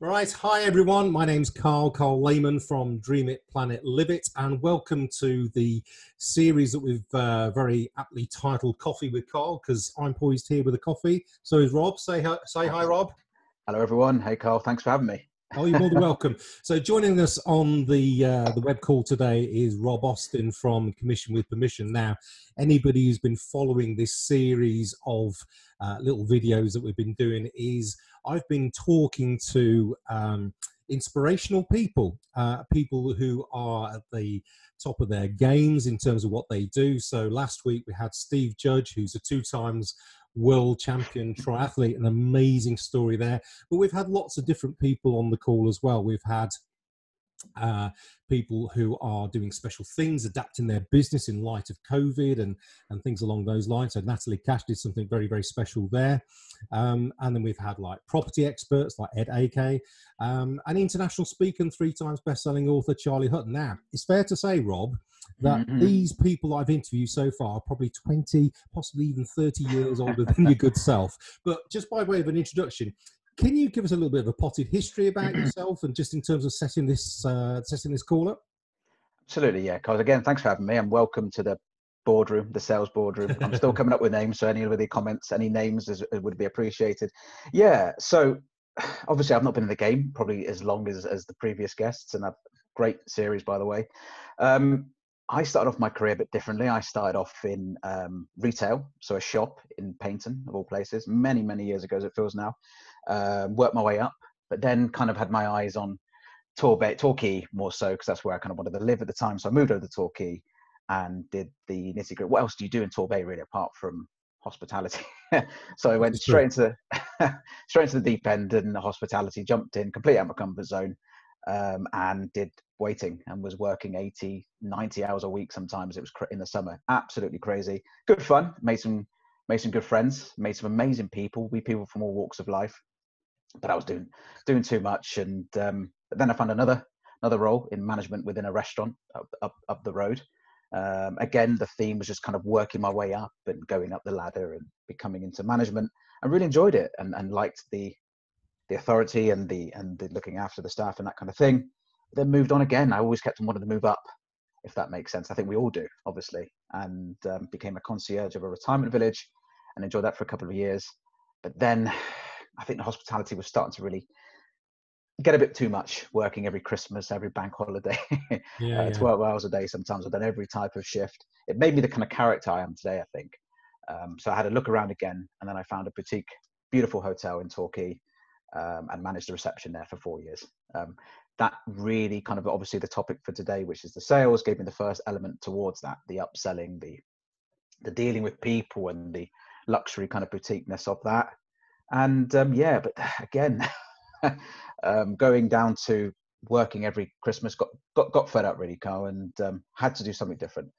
Right, hi everyone. My name's Karl, Karl Lehmann from Dream It, Plan It Live It, and welcome to the series that we've uh, very aptly titled Coffee with Karl because I'm poised here with a coffee. So is Rob. Say hi, say hi, Rob. Hello, everyone. Hey, Karl. Thanks for having me. Oh, you're more than welcome. So, joining us on the uh, the web call today is Rob Austin from Commission with Permission. Now, anybody who's been following this series of uh, little videos that we've been doing is I've been talking to um, inspirational people, uh, people who are at the top of their games in terms of what they do. So, last week we had Steve Judge, who's a two times world champion triathlete, an amazing story there. But we've had lots of different people on the call as well. We've had uh, people who are doing special things, adapting their business in light of COVID and, and things along those lines. So Natalie Cash did something very, very special there. Um, and then we've had like property experts like Ed Ake, um, an international speaker and three times best-selling author Charlie Hutton. Now, it's fair to say, Rob, that mm-hmm. these people I've interviewed so far are probably 20, possibly even 30 years older than your good self. But just by way of an introduction, can you give us a little bit of a potted history about yourself and just in terms of setting this uh, setting this call up? Absolutely, yeah. Because again, thanks for having me, and welcome to the boardroom, the sales boardroom. I'm still coming up with names, so any of the comments, any names is, would be appreciated. Yeah. So obviously, I've not been in the game probably as long as as the previous guests, and a great series by the way. Um, I started off my career a bit differently. I started off in um, retail, so a shop in Paignton, of all places, many, many years ago, as it feels now. Uh, worked my way up, but then kind of had my eyes on Torbay, Torquay more so, because that's where I kind of wanted to live at the time. So I moved over to Torquay and did the nitty gritty. What else do you do in Torbay, really, apart from hospitality? so I went straight into straight into the deep end and the hospitality, jumped in, completely out of my comfort zone, um, and did waiting and was working 80 90 hours a week sometimes. It was in the summer. Absolutely crazy. Good fun. Made some made some good friends. Made some amazing people. We people from all walks of life. But i was doing doing too much and um, then i found another another role in management within a restaurant up up, up the road. Um, again the theme was just kind of working my way up and going up the ladder and becoming into management. I really enjoyed it and, and liked the the authority and the and the looking after the staff and that kind of thing then moved on again. I always kept on wanting to move up, if that makes sense. I think we all do, obviously, and um, became a concierge of a retirement village and enjoyed that for a couple of years. But then I think the hospitality was starting to really get a bit too much working every Christmas, every bank holiday, yeah, uh, yeah. 12 hours a day. Sometimes I've done every type of shift. It made me the kind of character I am today, I think. Um, so I had a look around again, and then I found a boutique, beautiful hotel in Torquay, um, and managed the reception there for four years. Um, that really kind of obviously the topic for today, which is the sales, gave me the first element towards that, the upselling, the the dealing with people, and the luxury kind of boutiqueness of that. And um, yeah, but again, um, going down to working every Christmas, got got, got fed up really, Karl, and um, had to do something different.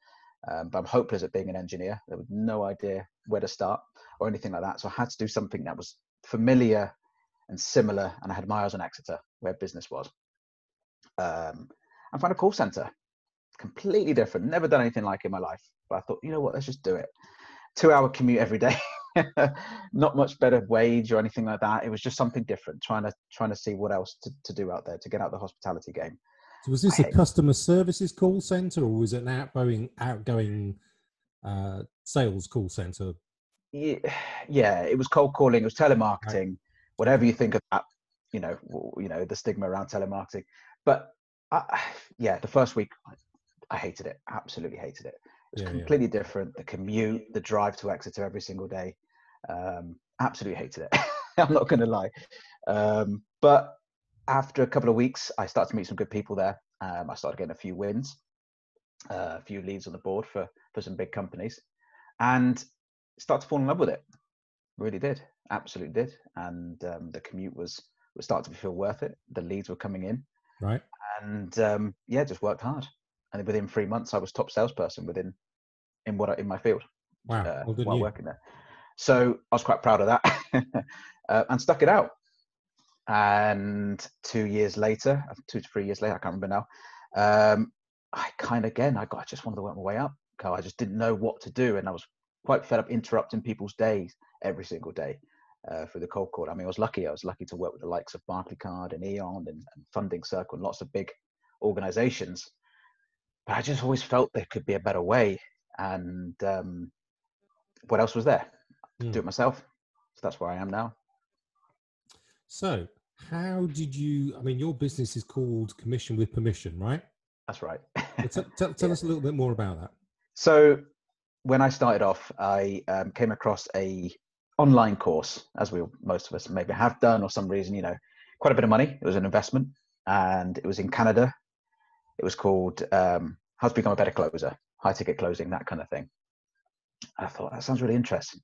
Um, but I'm hopeless at being an engineer. There was no idea where to start or anything like that. So I had to do something that was familiar and similar, and I had my eyes on Exeter, where business was um, and found a call center. Completely different. Never done anything like it in my life. But I thought, you know what, let's just do it. Two hour commute every day. Not much better wage or anything like that. It was just something different, trying to trying to see what else to, to do out there to get out the hospitality game. So was this I a customer services call center or was it an outgoing outgoing uh, sales call center? Yeah, yeah, it was cold calling, it was telemarketing, right. Whatever you think of that, you know, you know, the stigma around telemarketing. But I, yeah, the first week I hated it. Absolutely hated it. It was yeah, completely yeah. different. The commute, the drive to Exeter every single day. Um, absolutely hated it. I'm not going to lie. Um, but after a couple of weeks, I started to meet some good people there. Um, I started getting a few wins, uh, a few leads on the board for for some big companies, and started to fall in love with it. Really did, absolutely did. And um, the commute was was starting to feel worth it. The leads were coming in, Right. And um, yeah, just worked hard. And within three months, I was top salesperson within in what I, in my field. Wow. Uh, well while you. working there. So I was quite proud of that, uh, and stuck it out. And two years later, two to three years later, I can't remember now. Um, I kind of again, I got I just wanted to work my way up. I just didn't know what to do, and I was quite fed up interrupting people's days every single day. uh, through the cold call. I mean, I was lucky. I was lucky to work with the likes of Barclaycard and Eon and, and Funding Circle and lots of big organizations. But I just always felt there could be a better way. And um, what else was there? Mm. Do it myself. So that's where I am now. So, how did you? I mean, your business is called Commission with Permission, right? That's right. tell, tell, tell yeah. us a little bit more about that. So, when I started off, I um, came across a online course, as we most of us maybe have done, or some reason, you know, quite a bit of money. It was an investment, and it was in Canada. It was called um, "How to Become a Better Closer," high ticket closing, that kind of thing. I thought that sounds really interesting.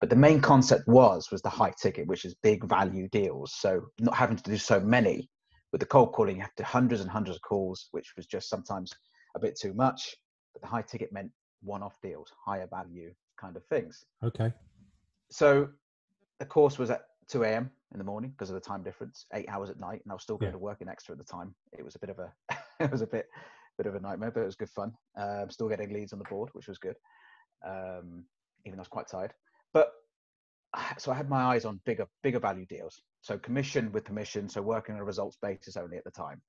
But the main concept was was the high ticket, which is big value deals. So not having to do so many with the cold calling, you have to hundreds and hundreds of calls, which was just sometimes a bit too much. But the high ticket meant one-off deals, higher value kind of things. Okay. So the course was at 2 a.m. in the morning because of the time difference, eight hours at night, and I was still going yeah. to work in Exeter at the time. It was a bit of a, it was a bit, bit of a nightmare, but it was good fun. Um, still getting leads on the board, which was good. Um, even though I was quite tired. But so I had my eyes on bigger, bigger value deals. So commission with permission. So working on a results basis only at the time,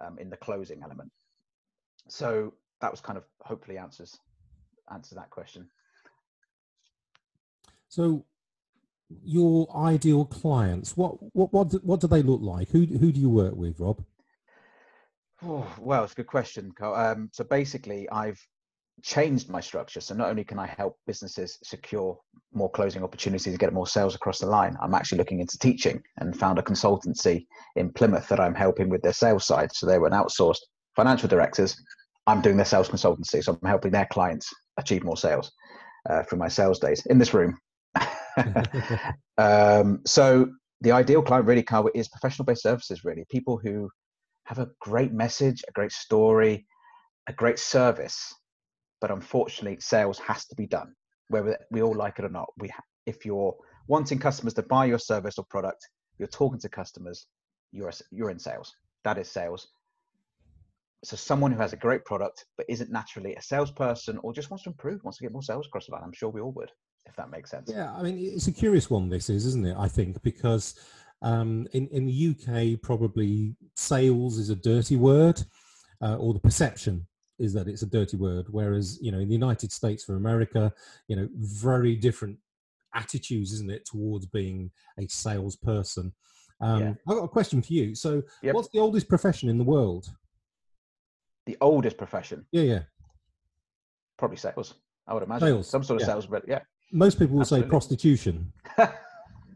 um, in the closing element. So that was kind of hopefully answers answers that question. So your ideal clients, what what what do, what do they look like? Who who do you work with, Rob? Oh, well, it's a good question. Um, so basically, I've changed my structure. So not only can I help businesses secure more closing opportunities, and get more sales across the line, I'm actually looking into teaching and found a consultancy in Plymouth that I'm helping with their sales side. So they were an outsourced financial directors. I'm doing their sales consultancy. So I'm helping their clients achieve more sales uh, through my sales days in this room. um, so the ideal client really, Karl, is professional based services, really. People who have a great message, a great story, a great service but unfortunately, sales has to be done, whether we all like it or not. We, if you're wanting customers to buy your service or product, you're talking to customers, you're you're in sales. That is sales. So someone who has a great product but isn't naturally a salesperson or just wants to improve, wants to get more sales across the line. I'm sure we all would, if that makes sense. Yeah, I mean, it's a curious one. This is, isn't it? I think because um, in in the UK, probably sales is a dirty word, uh, or the perception is that it's a dirty word whereas you know in the united states for america you know very different attitudes isn't it towards being a salesperson um, yeah. i've got a question for you so yep. what's the oldest profession in the world the oldest profession yeah yeah probably sales i would imagine sales. some sort of yeah. sales but yeah most people will Absolutely. say prostitution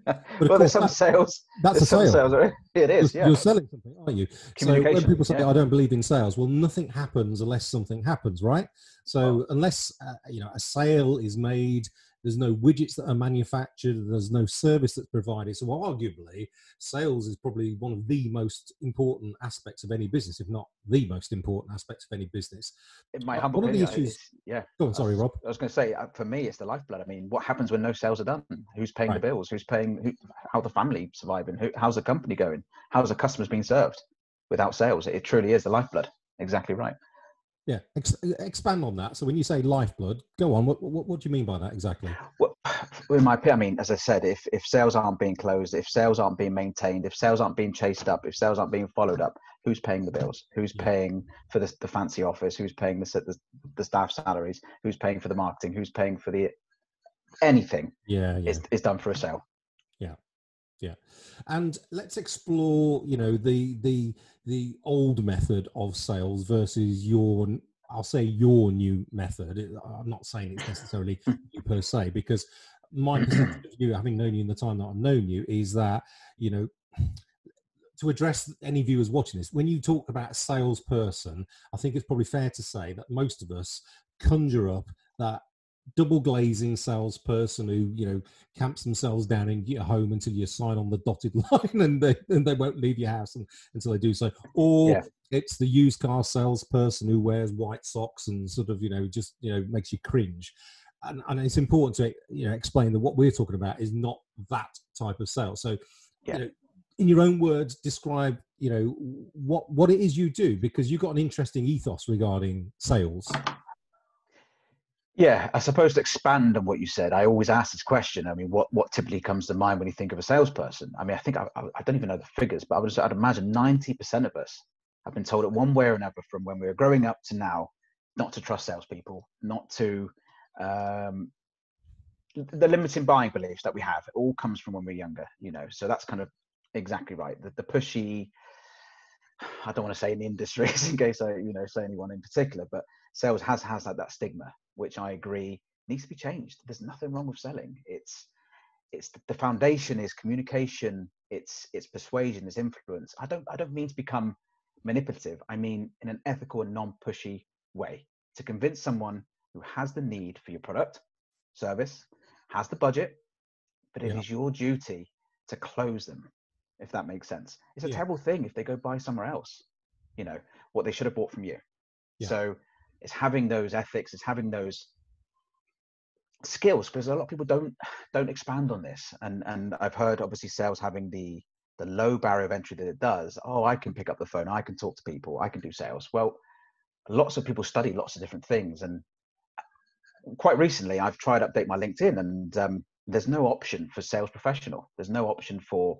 well, there's some that, sales. That's a sale. Sales, right? It is. You're, yeah. you're selling something, aren't you? So when people say, yeah. "I don't believe in sales," well, nothing happens unless something happens, right? So oh. unless uh, you know a sale is made, there's no widgets that are manufactured, there's no service that's provided. So, arguably, sales is probably one of the most important aspects of any business, if not the most important aspect of any business. In my humble one opinion, of the issues, yeah. Go on, sorry, Rob. I was going to say, uh, for me, it's the lifeblood. I mean, what happens when no sales are done? Who's paying right. the bills? Who's paying? Who, how the family surviving? Who, how's the company going? How's the customers being served? Without sales, it truly is the lifeblood. Exactly right. Yeah, Ex- expand on that. So when you say lifeblood, go on. What, what, what do you mean by that exactly? Well, in my opinion, I mean, as I said, if if sales aren't being closed, if sales aren't being maintained, if sales aren't being chased up, if sales aren't being followed up, who's paying the bills? Who's paying for the, the fancy office? Who's paying the, the the staff salaries? Who's paying for the marketing? Who's paying for the anything? Yeah, yeah. Is is done for a sale. Yeah. And let's explore, you know, the the the old method of sales versus your I'll say your new method. I'm not saying it's necessarily you per se, because my perception of you, having known you in the time that I've known you, is that you know to address any viewers watching this, when you talk about a salesperson, I think it's probably fair to say that most of us conjure up that double glazing salesperson who you know camps themselves down in your home until you sign on the dotted line and they, and they won't leave your house and, until they do so or yeah. it's the used car salesperson who wears white socks and sort of you know just you know makes you cringe and, and it's important to you know explain that what we're talking about is not that type of sale so yeah. you know in your own words describe you know what what it is you do because you've got an interesting ethos regarding sales Yeah, I suppose to expand on what you said, I always ask this question. I mean, what, what typically comes to mind when you think of a salesperson? I mean, I think I, I don't even know the figures, but I would I'd imagine 90% of us have been told it one way or another from when we were growing up to now not to trust salespeople, not to um, the limiting buying beliefs that we have. It all comes from when we're younger, you know. So that's kind of exactly right. The, the pushy. I don't want to say in the industry, in case I, you know, say anyone in particular, but sales has has had that stigma, which I agree needs to be changed. There's nothing wrong with selling. It's it's the foundation is communication. It's it's persuasion. It's influence. I don't I don't mean to become manipulative. I mean in an ethical and non-pushy way to convince someone who has the need for your product, service, has the budget, but it yeah. is your duty to close them, if that makes sense. It's a yeah. terrible thing if they go buy somewhere else, you know, what they should have bought from you. Yeah. So it's having those ethics, it's having those skills because a lot of people don't don't expand on this. And and i've heard obviously sales having the the low barrier of entry that it does. Oh i can pick up the phone i can talk to people i can do sales. Well lots of people study lots of different things. And quite recently i've tried to update my linkedin and um, there's no option for sales professional. There's no option for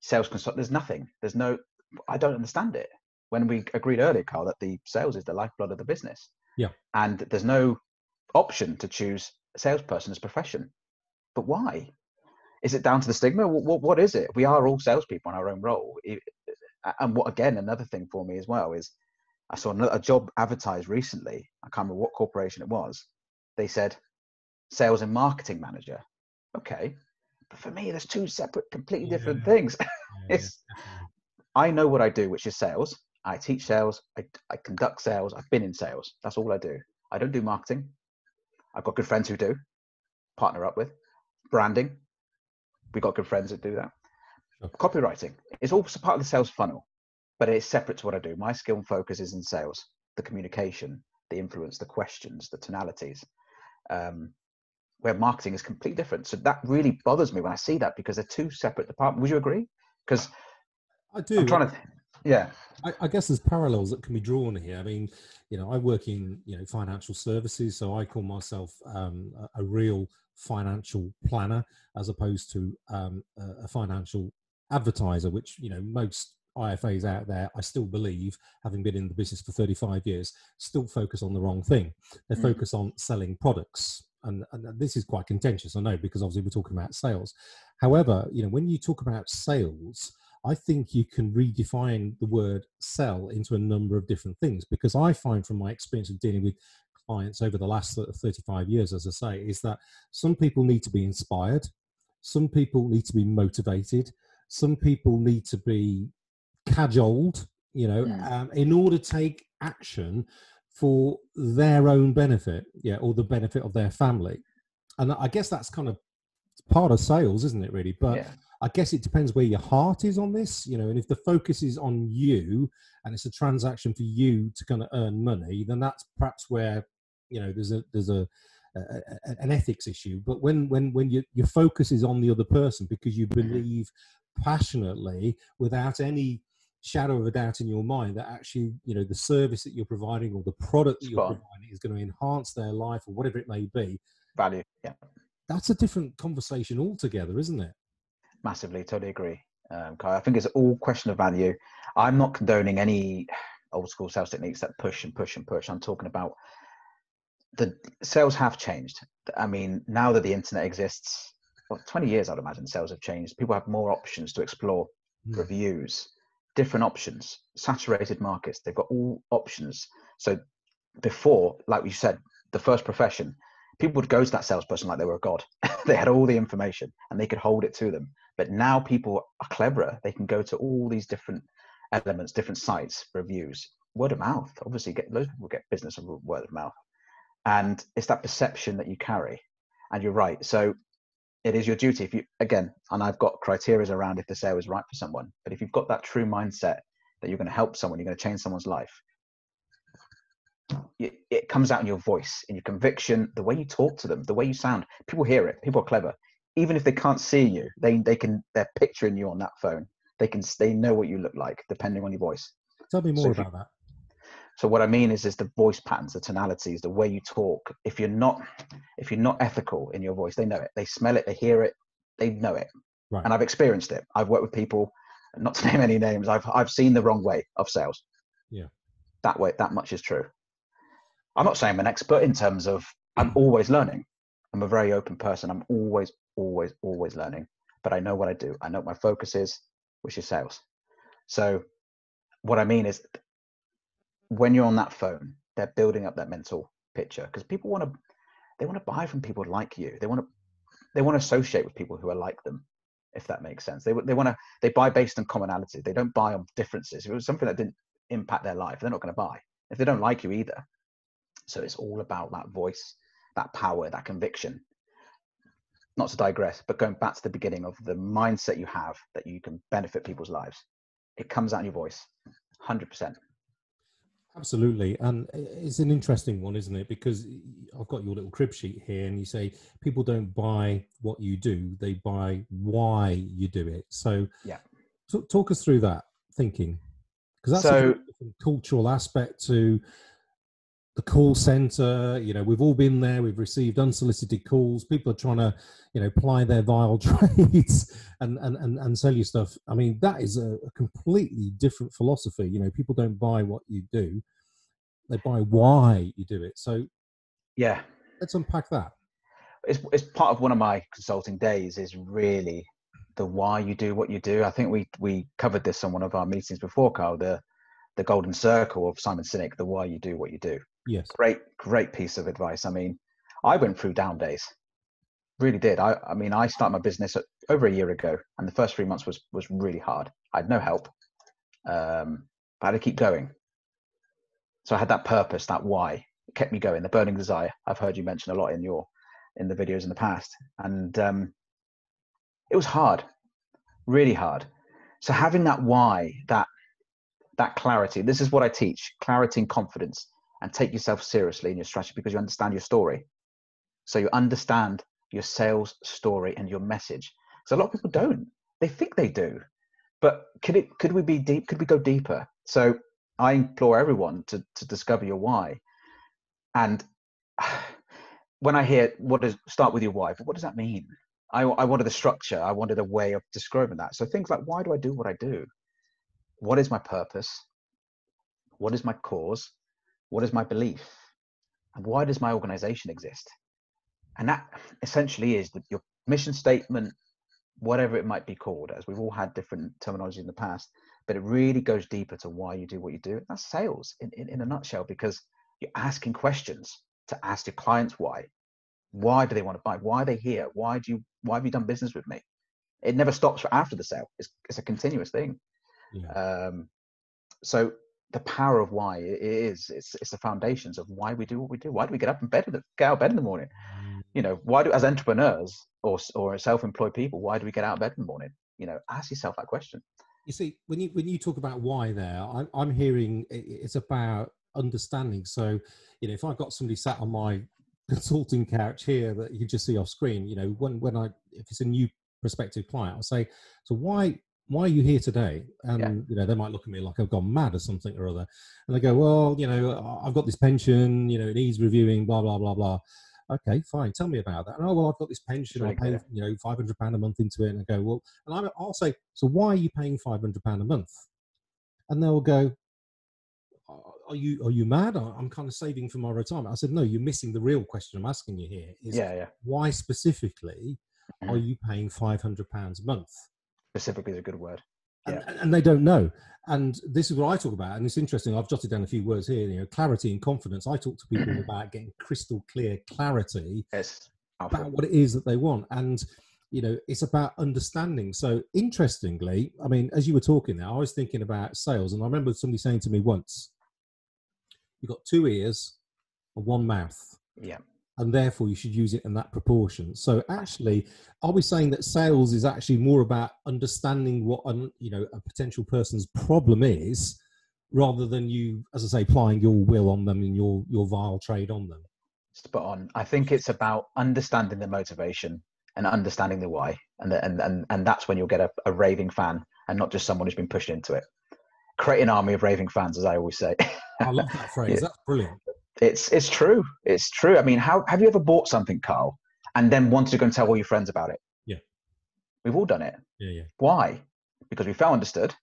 sales consult there's nothing. There's no i don't understand it. When we agreed earlier karl that the sales is the lifeblood of the business yeah and there's no option to choose a salesperson as profession but why is it down to the stigma what, what is it we are all salespeople in our own role and what again another thing for me as well is I saw a job advertised recently. I can't remember what corporation it was. They said sales and marketing manager. Okay, but for me, there's two separate, completely yeah. different things. Yeah, it's I know what I do, which is sales. I teach sales. I, I conduct sales. I've been in sales. That's all I do. I don't do marketing. I've got good friends who do. Partner up with branding. We've got good friends that do that. Copywriting. It's all part of the sales funnel but it's separate to what I do. My skill and focus is in sales, the communication, the influence, the questions, the tonalities. Um, where marketing is completely different. So that really bothers me when I see that because they're two separate departments. Would you agree? Because I do. I'm trying to. Yeah. I, I, guess there's parallels that can be drawn here. I mean, you know, I work in you know financial services, so I call myself um, a, a, real financial planner as opposed to um, a, a financial advertiser, which you know most IFAs out there, I still believe, having been in the business for 35 years, still focus on the wrong thing. They mm. focus on selling products. And, and this is quite contentious, I know, because obviously we're talking about sales. However, you know, when you talk about sales, I think you can redefine the word sell into a number of different things because I find from my experience of dealing with clients over the last 35 years, as I say, is that some people need to be inspired, some people need to be motivated, some people need to be cajoled, you know, mm. um, in order to take action for their own benefit, yeah, or the benefit of their family. And I guess that's kind of part of sales, isn't it, really? But yeah. I guess it depends where your heart is on this, you know, and if the focus is on you and it's a transaction for you to kind of earn money, then that's perhaps where, you know, there's a, there's a, a, an ethics issue. But when, when, when your, your focus is on the other person because you mm-hmm. believe passionately without any shadow of a doubt in your mind that actually you know the service that you're providing or the product that you're providing is going to enhance their life or whatever it may be value yeah that's a different conversation altogether isn't it massively totally agree um, i think it's all question of value i'm not condoning any old school sales techniques that push and push and push i'm talking about the sales have changed i mean now that the internet exists well 20 years i'd imagine sales have changed people have more options to explore mm. reviews different options, saturated markets. They've got all options. So before, like you said, the first profession, people would go to that salesperson like they were a god. they had all the information and they could hold it to them. But now people are cleverer. They can go to all these different elements, different sites, reviews, word of mouth. Obviously, get those people get business of word of mouth, and it's that perception that you carry. And you're right. So it is your duty if you again and i've got criteria around if the sale is right for someone but if you've got that true mindset that you're going to help someone you're going to change someone's life it, it comes out in your voice in your conviction the way you talk to them the way you sound people hear it people are clever even if they can't see you they they can they're picturing you on that phone they can they know what you look like depending on your voice tell me more so about you, that So what I mean is, is the voice patterns, the tonalities, the way you talk. If you're not, if you're not ethical in your voice, they know it. They smell it. They hear it. They know it. Right. And I've experienced it. I've worked with people, not to name any names. I've I've seen the wrong way of sales. Yeah. That way, that much is true. I'm not saying I'm an expert in terms of I'm mm. always learning. I'm a very open person. I'm always, always, always learning. But I know what I do. I know what my focus is, which is sales. So what I mean is when you're on that phone, they're building up that mental picture because people want to they want to buy from people like you. They want to they want to associate with people who are like them, if that makes sense. They they want to they buy based on commonality. They don't buy on differences. If it was something that didn't impact their life, they're not going to buy. If they don't like you either. So it's all about that voice, that power, that conviction. Not to digress, but going back to the beginning of the mindset you have that you can benefit people's lives. It comes out in your voice, 100%. Absolutely. And it's an interesting one, isn't it? Because I've got your little crib sheet here, and you say people don't buy what you do, they buy why you do it. So, yeah. T- talk us through that thinking. Because that's so, a cultural aspect to the call center you know we've all been there we've received unsolicited calls people are trying to you know ply their vile trades and and and, and sell you stuff. I mean that is a, a, completely different philosophy you know people don't buy what you do they buy why you do it. So yeah. let's unpack that. It's, it's part of one of my consulting days is really the why you do what you do. I think we we covered this on one of our meetings before karl the the golden circle of simon sinek the why you do what you do Yes. Great, great piece of advice. I mean, I went through down days. Really did. I, I mean, I started my business over a year ago, and the first three months was was really hard. I had no help, um, but I had to keep going. So I had that purpose, that why, it kept me going. The burning desire. I've heard you mention a lot in your in the videos in the past, and um, it was hard, really hard. So having that why, that that clarity. This is what I teach: clarity and confidence and take yourself seriously in your strategy because you understand your story. So you understand your sales story and your message. So a lot of people don't. They think they do, but could it? Could we be deep? Could we go deeper? So I implore everyone to to discover your why. And when I hear what does start with your why, what does that mean? I, I wanted a structure. I wanted a way of describing that. So things like why do I do what I do? What is my purpose? What is my cause? What is my belief? And why does my organization exist? And that essentially is that your mission statement, whatever it might be called, as we've all had different terminology in the past, but it really goes deeper to why you do what you do. That's sales in, in, in a nutshell, because you're asking questions to ask your clients why. Why do they want to buy? Why are they here? Why do you why have you done business with me? It never stops for after the sale. It's it's a continuous thing. Yeah. Um, so the power of why it is it's it's the foundations of why we do what we do. Why do we get up in bed get out of bed in the morning? You know why do as entrepreneurs or or self-employed people why do we get out of bed in the morning? You know ask yourself that question. You see when you when you talk about why there i'm, I'm hearing it's about understanding. So you know if i've got somebody sat on my consulting couch here that you just see off screen you know when when i if it's a new prospective client i'll say so why why are you here today? And yeah. you know, they might look at me like I've gone mad or something or other. And they go, well, you know, I've got this pension, you know, it needs reviewing, blah blah blah blah. Okay, fine. Tell me about that. And oh well, I've got this pension. I pay, you know, five hundred pound a month into it. And I go, well, and i will say, so why are you paying five hundred pound a month? And they'll go, are you are you mad? I'm kind of saving for my retirement. I said, no, you're missing the real question I'm asking you here. Is yeah, yeah. why specifically are mm-hmm. you paying five hundred pounds a month? Specifically is a good word. Yeah. And, and, they don't know. And this is what I talk about. And it's interesting. I've jotted down a few words here. You know, clarity and confidence. I talk to people about getting crystal clear clarity yes. about what it is that they want. And you know, it's about understanding. So interestingly, I mean, as you were talking there, I was thinking about sales, and I remember somebody saying to me once, "You've got two ears and one mouth." Yeah and therefore you should use it in that proportion. So actually, are we saying that sales is actually more about understanding what an, you know a potential person's problem is, rather than you, as I say, applying your will on them and your your vile trade on them? Spot on. I think it's about understanding the motivation and understanding the why, and the, and and and that's when you'll get a, a raving fan and not just someone who's been pushed into it. create an army of raving fans, as I always say. I love that phrase. Yeah. That's brilliant. It's it's true. It's true. I mean, how have you ever bought something, Karl, and then wanted to go and tell all your friends about it? Yeah. We've all done it. Yeah, yeah. Why? Because we felt understood.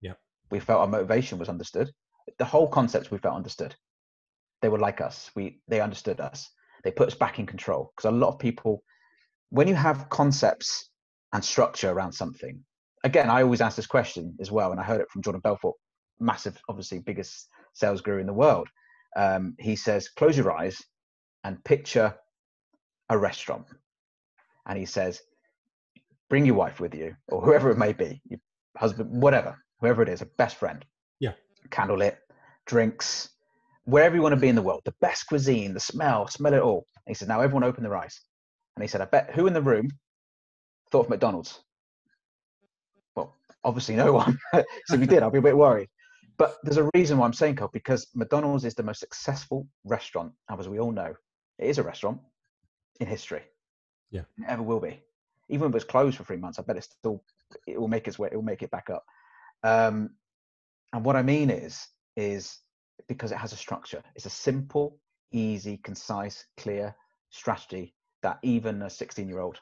Yeah. We felt our motivation was understood. The whole concept we felt understood. They were like us. We they understood us. They put us back in control. Because a lot of people, when you have concepts and structure around something, again, I always ask this question as well, and I heard it from Jordan Belfort, massive, obviously biggest sales guru in the world. Um, he says, close your eyes and picture a restaurant. And he says, bring your wife with you, or whoever it may be, your husband, whatever, whoever it is, a best friend. Yeah. Candlelit, drinks, wherever you want to be in the world, the best cuisine, the smell, smell it all. And he said, now everyone open their eyes. And he said, I bet who in the room thought of McDonald's? Well, obviously no one. so if you did, I'd be a bit worried. But there's a reason why I'm saying, Karl, because McDonald's is the most successful restaurant, as we all know, it is a restaurant in history. Yeah. It ever will be. Even if it's closed for three months, I bet it's still it will make its way, it will make it back up. Um, and what I mean is, is because it has a structure. It's a simple, easy, concise, clear strategy that even a 16 year old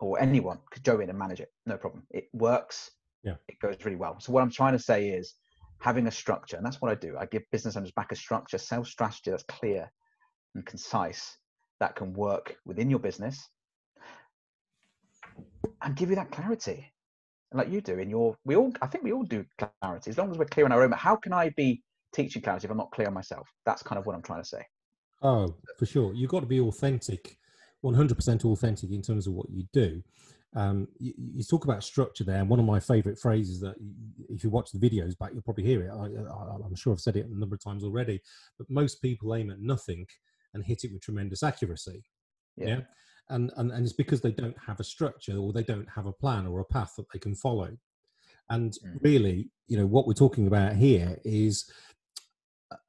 or anyone could go in and manage it. No problem. It works. Yeah. It goes really well. So what I'm trying to say is having a structure, and that's what I do. I give business owners back a structure, sales strategy that's clear and concise that can work within your business and give you that clarity. Like you do in your, we all, I think we all do clarity as long as we're clear on our own. How can I be teaching clarity if I'm not clear on myself? That's kind of what I'm trying to say. Oh, for sure. You've got to be authentic, 100% authentic in terms of what you do. Um, you, you, talk about structure there, and one of my favorite phrases that if you watch the videos back, you'll probably hear it. I, am sure I've said it a number of times already, but most people aim at nothing and hit it with tremendous accuracy. Yeah. yeah? And, and, and it's because they don't have a structure or they don't have a plan or a path that they can follow. And mm. really, you know, what we're talking about here is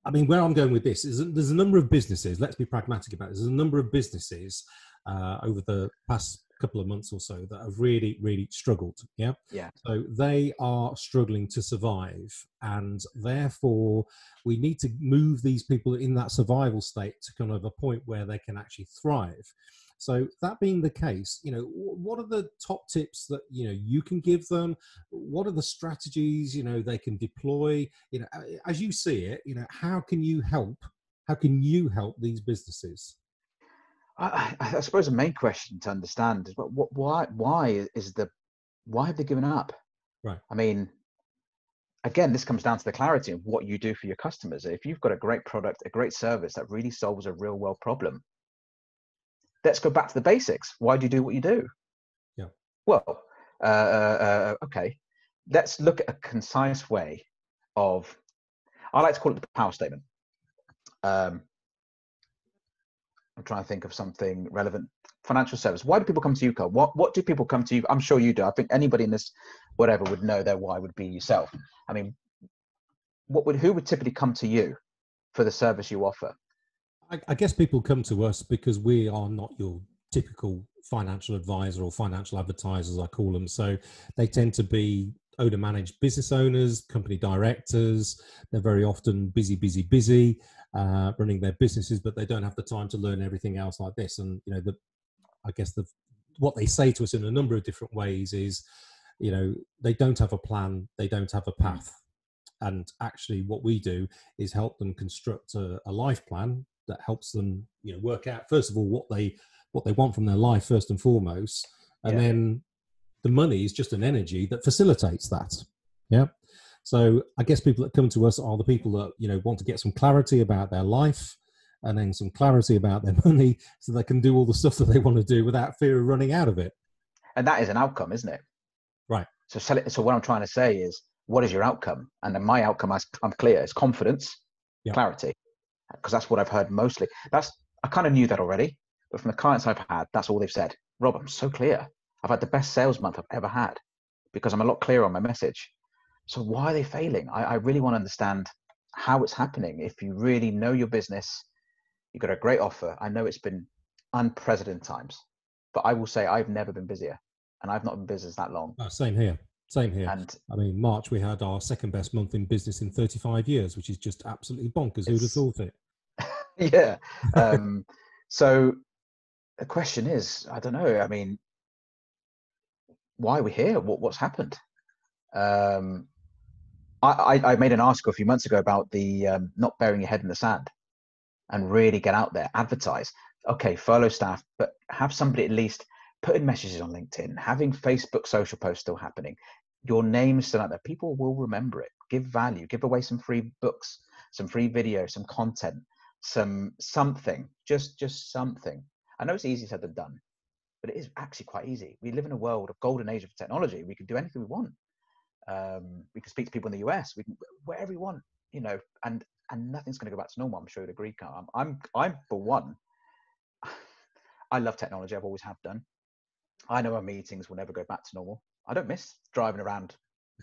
I mean, where I'm going with this is there's a number of businesses, let's be pragmatic about it. There's a number of businesses uh, over the past couple of months or so that have really, really struggled. Yeah. Yeah. So they are struggling to survive. And therefore, we need to move these people in that survival state to kind of a point where they can actually thrive. So that being the case, you know, what are the top tips that you know you can give them? What are the strategies you know they can deploy? You know, as you see it, you know, how can you help? How can you help these businesses? I, I suppose the main question to understand is what, what, why, why is the, why have they given up? Right. I mean, again, this comes down to the clarity of what you do for your customers. If you've got a great product, a great service that really solves a real world problem, let's go back to the basics. Why do you do what you do? Yeah. Well, uh, uh, uh, okay. Let's look at a concise way of. I like to call it the power statement. Um, I'm trying to think of something relevant. Financial service. Why do people come to you, Karl? What What do people come to you? I'm sure you do. I think anybody in this, whatever, would know their why would be yourself. I mean, what would who would typically come to you for the service you offer? I, I guess people come to us because we are not your typical financial advisor or financial advertisers, I call them. So they tend to be owner managed business owners, company directors. They're very often busy, busy, busy, uh, running their businesses, but they don't have the time to learn everything else like this. And you know, the I guess the what they say to us in a number of different ways is, you know, they don't have a plan, they don't have a path. And actually, what we do is help them construct a, a life plan that helps them you know work out first of all what they what they want from their life first and foremost and yeah. then the money is just an energy that facilitates that yeah so i guess people that come to us are the people that you know want to get some clarity about their life and then some clarity about their money so they can do all the stuff that they want to do without fear of running out of it and that is an outcome isn't it right so so what i'm trying to say is what is your outcome and then my outcome i'm clear is confidence yeah. clarity because that's what I've heard mostly. That's I kind of knew that already, but from the clients I've had, that's all they've said. Rob, I'm so clear. I've had the best sales month I've ever had because I'm a lot clearer on my message. So why are they failing? I, I really want to understand how it's happening. If you really know your business, you've got a great offer. I know it's been unprecedented times, but I will say I've never been busier, and I've not been business that long. Oh, same here. Same here. And I mean, March we had our second best month in business in 35 years, which is just absolutely bonkers. Who'd have thought it? yeah. Um, so the question is, I don't know. I mean, why are we here? What, what's happened? Um, I, I, made an article a few months ago about the um, not burying your head in the sand and really get out there, advertise. Okay, furlough staff, but have somebody at least putting messages on LinkedIn, having Facebook social posts still happening, your name's still out there. People will remember it. Give value, give away some free books, some free video, some content, some something, just just something. I know it's easier said than done, but it is actually quite easy. We live in a world of golden age of technology. We can do anything we want. Um, we can speak to people in the US. We can wherever we want, you know, and and nothing's going to go back to normal. I'm sure you'd agree, Karl. I'm, I'm I'm for one. I love technology. I've always have done. I know our meetings will never go back to normal. I don't miss driving around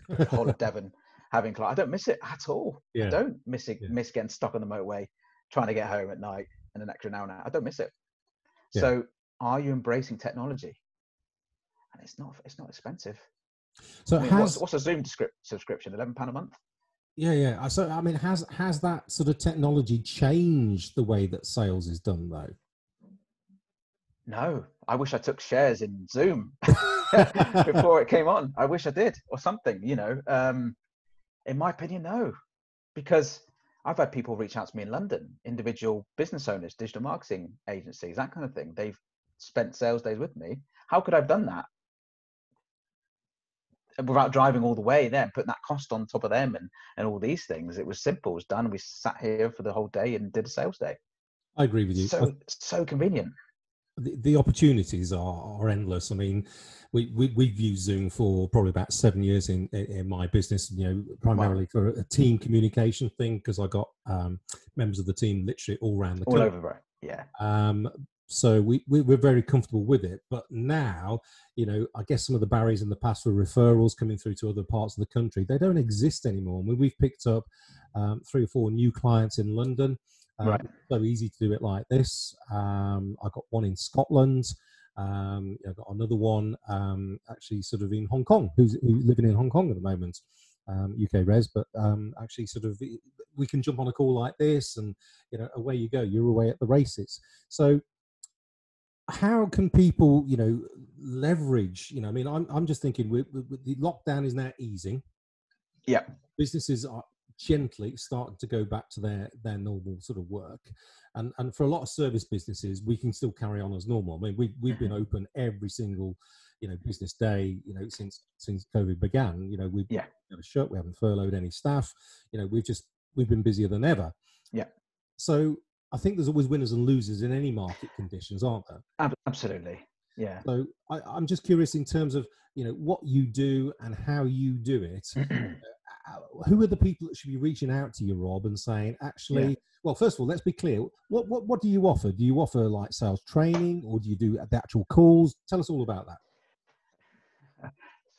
the whole of Devon having I don't miss it at all. Yeah. I don't miss it. Yeah. Miss getting stuck on the motorway, trying to get home at night and an extra hour now. I don't miss it. Yeah. So, are you embracing technology? And it's not. It's not expensive. So, I mean, has, what's, what's, a Zoom subscription? Eleven pound a month. Yeah, yeah. So, I mean, has has that sort of technology changed the way that sales is done, though? No, I wish I took shares in Zoom before it came on. I wish I did, or something. You know, um, in my opinion, no, because I've had people reach out to me in London, individual business owners, digital marketing agencies, that kind of thing. They've spent sales days with me. How could I have done that without driving all the way there, putting that cost on top of them and, and all these things? It was simple. It was done. We sat here for the whole day and did a sales day. I agree with you. So, so convenient the, the opportunities are, are endless. I mean, we, we, we've used Zoom for probably about seven years in, in my business, you know, primarily wow. for a team communication thing, because I got um, members of the team literally all around the all country. over, right? Yeah. Um, so we, we, we're very comfortable with it. But now, you know, I guess some of the barriers in the past were referrals coming through to other parts of the country. They don't exist anymore. I mean, we've picked up um, three or four new clients in London. Um, right. So easy to do it like this. Um, I got one in Scotland. Um, I got another one um, actually sort of in Hong Kong, who's, who's, living in Hong Kong at the moment, um, UK res, but um, actually sort of we can jump on a call like this, and you know away you go. You're away at the races. So how can people you know leverage? You know, I mean, I'm I'm just thinking we, the lockdown is now easing. Yeah, businesses are gently starting to go back to their their normal sort of work and and for a lot of service businesses we can still carry on as normal i mean we, we've been mm-hmm. open every single you know business day you know since since covid began you know we've yeah. never shut we haven't furloughed any staff you know we've just we've been busier than ever yeah so i think there's always winners and losers in any market conditions aren't there absolutely yeah so I, i'm just curious in terms of you know what you do and how you do it uh, who are the people that should be reaching out to you, Rob, and saying, actually, yeah. well, first of all, let's be clear. What, what what do you offer? Do you offer like sales training, or do you do the actual calls? Tell us all about that.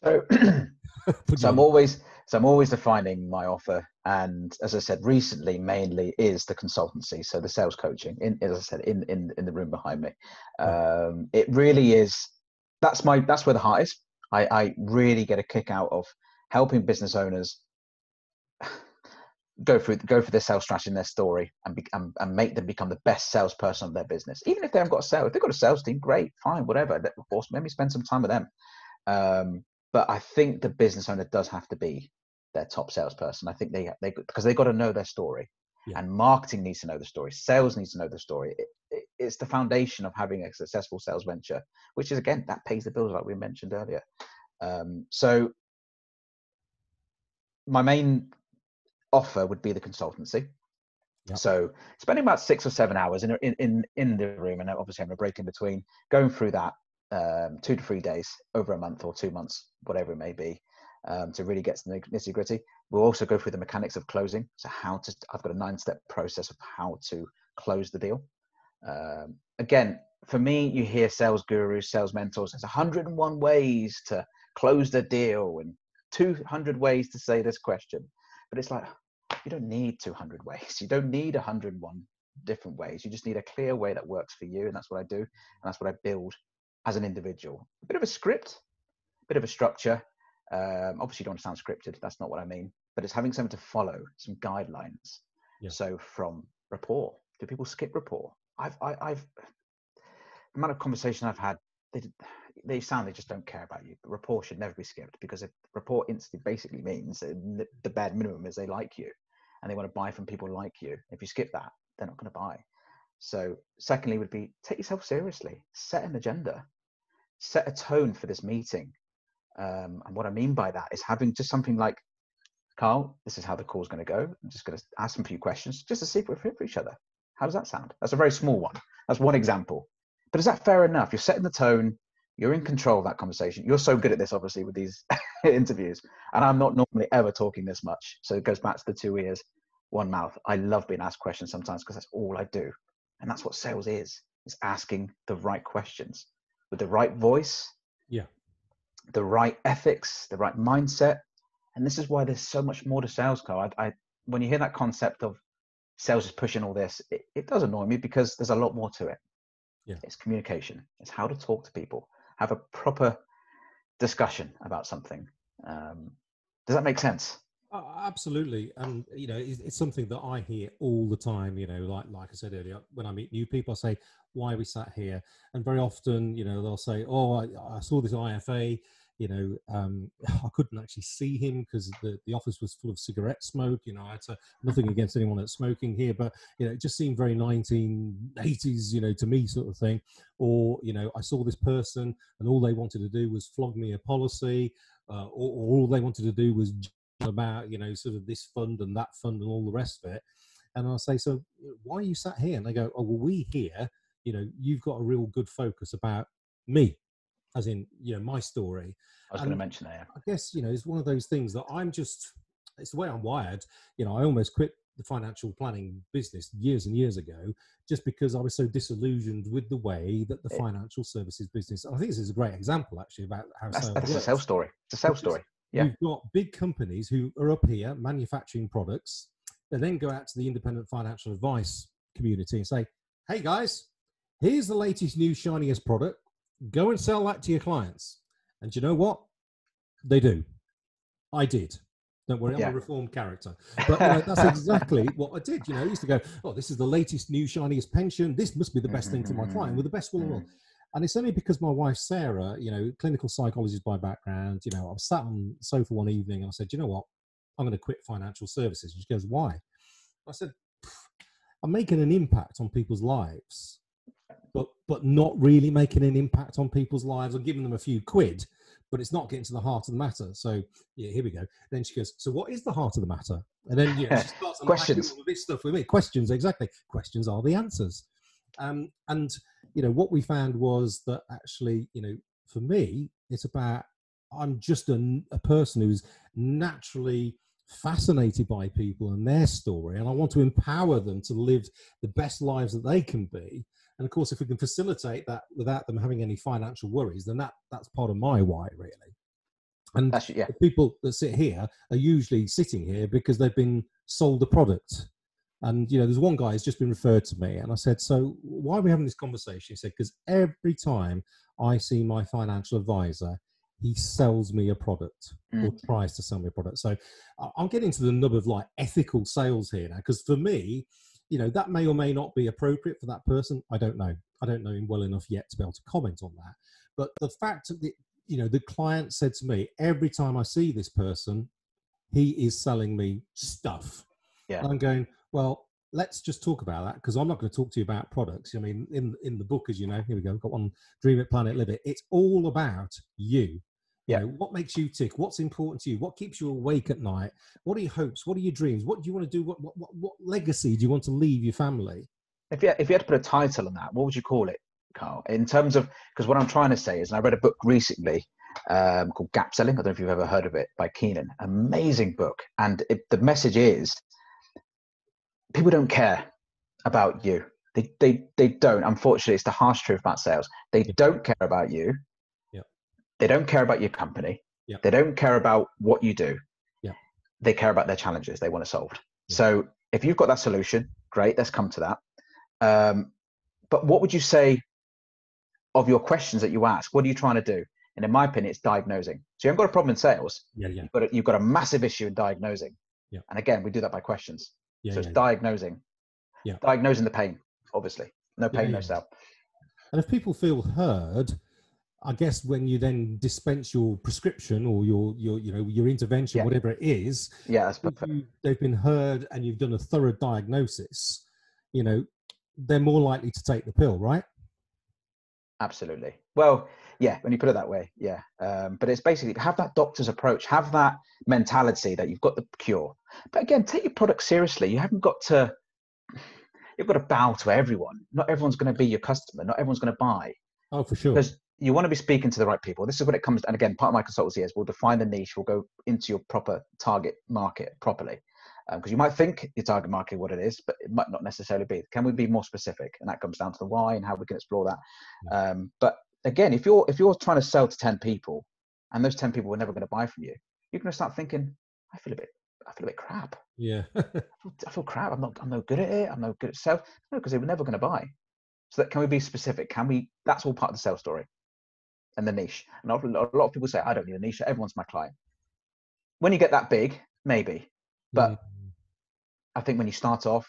So, so I'm always so I'm always defining my offer, and as I said, recently mainly is the consultancy, so the sales coaching. In as I said, in in in the room behind me, um, it really is. That's my that's where the heart is. I, I really get a kick out of helping business owners go through go for their sales strategy and their story and, be, and, and make them become the best salesperson of their business. Even if they haven't got a sale, if they've got a sales team, great, fine, whatever. Of course, maybe spend some time with them. Um, but I think the business owner does have to be their top salesperson. I think they they because they got to know their story, yeah. and marketing needs to know the story. Sales needs to know the story. It, it, it's the foundation of having a successful sales venture, which is again that pays the bills, like we mentioned earlier. Um, so my main offer would be the consultancy. Yep. So spending about six or seven hours in in in the room, and obviously having a break in between, going through that um, two to three days over a month or two months, whatever it may be, um, to really get to the nitty gritty. We'll also go through the mechanics of closing. So how to I've got a nine step process of how to close the deal. Um, again, for me, you hear sales gurus, sales mentors. There's 101 ways to close the deal and 200 ways to say this question. But it's like, you don't need 200 ways. You don't need 101 different ways. You just need a clear way that works for you. And that's what I do. And that's what I build as an individual. A bit of a script, a bit of a structure. Um, obviously, you don't want to sound scripted. That's not what I mean. But it's having something to follow, some guidelines. Yeah. So from rapport, do people skip rapport? I've, I, have the amount of conversation I've had, they, they sound they just don't care about you. But rapport should never be skipped because if rapport instantly basically means the bad minimum is they like you and they want to buy from people like you. If you skip that, they're not going to buy. So, secondly, would be take yourself seriously, set an agenda, set a tone for this meeting. Um, and what I mean by that is having just something like, Karl, this is how the call's going to go. I'm just going to ask some few questions just to see if we're fit for each other. How does that sound? That's a very small one. That's one example. But is that fair enough? You're setting the tone. You're in control of that conversation. You're so good at this, obviously, with these interviews. And I'm not normally ever talking this much. So it goes back to the two ears, one mouth. I love being asked questions sometimes because that's all I do. And that's what sales is, is asking the right questions with the right voice. Yeah. The right ethics, the right mindset. And this is why there's so much more to sales, Karl. I, I when you hear that concept of sales is pushing all this, it, it does annoy me because there's a lot more to it. Yeah. It's communication. It's how to talk to people, have a proper discussion about something. Um, does that make sense? Uh, absolutely, and you know, it's, it's, something that I hear all the time. You know, like like I said earlier, when I meet new people, I say, "Why we sat here?" And very often, you know, they'll say, "Oh, I, I saw this IFA you know, um, I couldn't actually see him because the, the office was full of cigarette smoke. You know, I had to, nothing against anyone that's smoking here, but, you know, it just seemed very 1980s, you know, to me sort of thing. Or, you know, I saw this person and all they wanted to do was flog me a policy uh, or all they wanted to do was about, you know, sort of this fund and that fund and all the rest of it. And I'll say, so uh, why are you sat here? And they go, oh, well, we here, you know, you've got a real good focus about me as in you know my story. I was going to mention that. Yeah. I guess you know it's one of those things that I'm just. It's the way I'm wired. You know, I almost quit the financial planning business years and years ago just because I was so disillusioned with the way that the eh financial services business. I think this is a great example actually about how that's, that's a sales story. It's a sales story. Yeah. You've got big companies who are up here manufacturing products. They then go out to the independent financial advice community and say, "Hey guys, here's the latest new shiniest product. Go and sell that to your clients. And you know what? They do. I did. Don't worry, I'm a reformed character. But you know, that's exactly what I did. You know, I used to go, oh, this is the latest, new, shiniest pension. This must be the best thing for my client with the best mm-hmm. will in the world. And it's only because my wife, Sarah, you know, clinical psychologist by background, you know, I was sat on the sofa one evening and I said, you know what? I'm going to quit financial services. And she goes, why? I said, I'm making an impact on people's lives but but not really making an impact on people's lives. Or giving them a few quid but it's not getting to the heart of the matter. So yeah here we go. Then she goes so what is the heart of the matter? And then you know, she starts questions. all this stuff with me. Questions exactly. Questions are the answers um, and you know what we found was that actually you know for me it's about i'm just a, a person who's naturally fascinated by people and their story and i want to empower them to live the best lives that they can be and of course, if we can facilitate that without them having any financial worries, then that that's part of my why, really. And yeah. the people that sit here are usually sitting here because they've been sold a product. And you know, there's one guy who's just been referred to me, and I said, "So why are we having this conversation?" He said, "Because every time I see my financial advisor, he sells me a product mm. or tries to sell me a product." So I'm getting to the nub of like ethical sales here now, because for me, you know that may or may not be appropriate for that person i don't know i don't know him well enough yet to be able to comment on that but the fact that you know the client said to me every time i see this person he is selling me stuff yeah i'm going well let's just talk about that because i'm not going to talk to you about products i mean in in the book as you know here we go We've got one dream it plan it live it it's all about you yeah. You know, what makes you tick? What's important to you? What keeps you awake at night? What are your hopes? What are your dreams? What do you want to do? What, what, what, what legacy do you want to leave your family? If you, if you had to put a title on that, what would you call it, Karl? In terms of, because what I'm trying to say is, and I read a book recently um, called Gap Selling. I don't know if you've ever heard of it by Keenan. Amazing book. And it, the message is people don't care about you. They, they, they don't. Unfortunately, it's the harsh truth about sales. They don't care about you they don't care about your company. Yep. They don't care about what you do. Yep. They care about their challenges they want to solve. So if you've got that solution, great, let's come to that. Um, but what would you say of your questions that you ask? What are you trying to do? And in my opinion, it's diagnosing. So you haven't got a problem in sales. Yeah, yeah. You've got a, you've got a massive issue in diagnosing. Yeah. And again, we do that by questions. Yeah, so it's diagnosing. Yeah. Diagnosing the pain, obviously. No pain, no sell. And if people feel heard, I guess when you then dispense your prescription or your your you know your intervention, Yeah. whatever it is, Yeah, that's perfect. you, they've been heard and you've done a thorough diagnosis, you know, they're more likely to take the pill, right? Absolutely. Well, yeah, when you put it that way, yeah. Um, but it's basically have that doctor's approach, have that mentality that you've got the cure. But again, take your product seriously. You haven't got to. You've got to bow to everyone. Not everyone's going to be your customer. Not everyone's going to buy Oh, for sure. because you want to be speaking to the right people. This is what it comes. And again, part of my consultancy is we'll define the niche. We'll go into your proper target market properly. Because you might think your target market what it is, but it might not necessarily be. Can we be more specific? And that comes down to the why and how we can explore that. Um, but again, if you're if you're trying to sell to ten people, and those ten people were never going to buy from you, you're going to start thinking, I feel a bit, I feel a bit crap. Yeah. I feel, I feel crap. I'm not, I'm no good at it. I'm no good at sales. No, because they were never going to buy. So that can we be specific? Can we? That's all part of the sales story, and the niche. And a lot a lot of people say, I don't need a niche. Everyone's my client. When you get that big, maybe. But Mm. I think when you start off,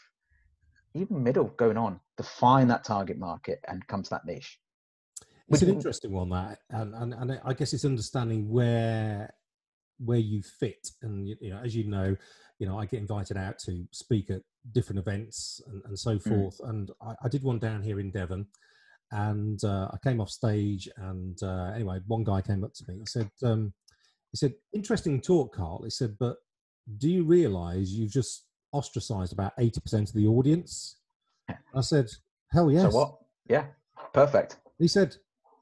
even middle going on, define that target market and come to that niche. It's an interesting one that, and, and and I guess it's understanding where where you fit, and you know, as you know, you know, I get invited out to speak at different events and, and so forth, and I, I did one down here in Devon, and uh, I came off stage, and uh, anyway, one guy came up to me and said, um, he said, "Interesting talk, Karl." He said, "But do you realise you've just ostracised about eighty percent of the audience?" I said, "Hell yes." So what? Yeah, perfect. He said,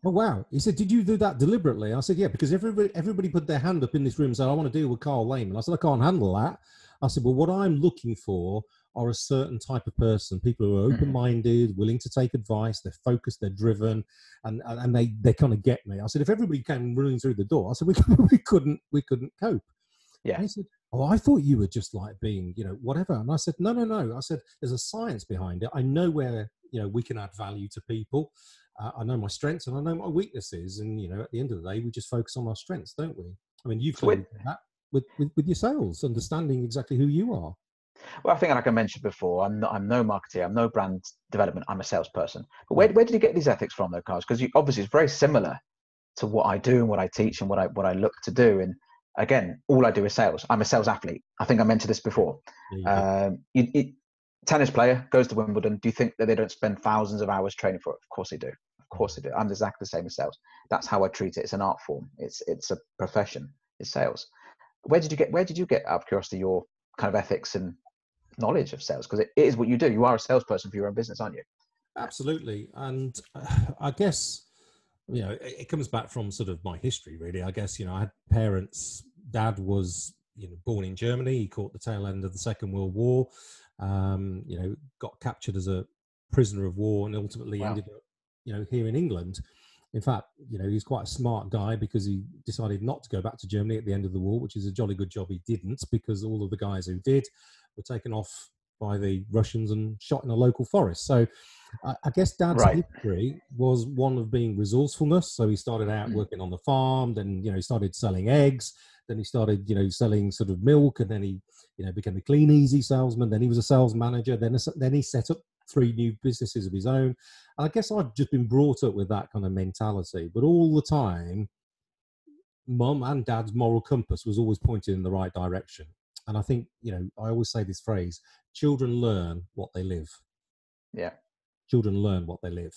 "Oh wow!" He said, "Did you do that deliberately?" I said, "Yeah, because everybody everybody put their hand up in this room and said I want to deal with Karl Lehmann." I said, "I can't handle that." I said, "Well, what I'm looking for are a certain type of person, people who are Mhm. open-minded, willing to take advice, they're focused, they're driven, and and, and they they kind of get me." I said, "If everybody came running through the door, I said we we couldn't we couldn't cope." Yeah. And he said, "Oh, I thought you were just like being, you know, whatever." And I said, "No, no, no." I said, "There's a science behind it. I know where you know we can add value to people. Uh, I know my strengths and I know my weaknesses. And you know, at the end of the day, we just focus on our strengths, don't we? I mean, you've done that with, with with your sales, understanding exactly who you are. Well, I think, like I mentioned before, I'm not, I'm no marketer, I'm no brand development, I'm a salesperson. But where, where did you get these ethics from, though, Karl? Because obviously it's very similar to what I do and what I teach and what I what I look to do. And again, all I do is sales. I'm a sales athlete. I think I mentioned this before. You. Um, you, you, tennis player goes to Wimbledon. Do you think that they don't spend thousands of hours training for it? Of course they do. Course I do. I'm exactly the same as sales. That's how I treat it. It's an art form. It's it's a profession. It's sales. Where did you get? Where did you get out of curiosity your kind of ethics and knowledge of sales? Because it is what you do. You are a salesperson for your own business, aren't you? Absolutely, and uh, I guess you know it, it comes back from sort of my history, really. I guess you know I had parents. Dad was you know born in Germany. He caught the tail end of the Second World War. Um, you know, got captured as a prisoner of war, and ultimately Wow. ended up you know here in England. In fact, you know, he's quite a smart guy because he decided not to go back to Germany at the end of the war, which is a jolly good job he didn't, because all of the guys who did were taken off by the Russians and shot in a local forest. So I, I guess Dad's Right. history was one of being resourcefulness. So he started out Mm. working on the farm, then you know he started selling eggs, then he started you know selling sort of milk, and then he you know became a Kleeneze salesman. Then he was a sales manager. Then a, then he set up three new businesses of his own. And I guess I've just been brought up with that kind of mentality. But all the time, mum and dad's moral compass was always pointed in the right direction. And I think, you know, I always say this phrase children learn what they live. Yeah. Children learn what they live.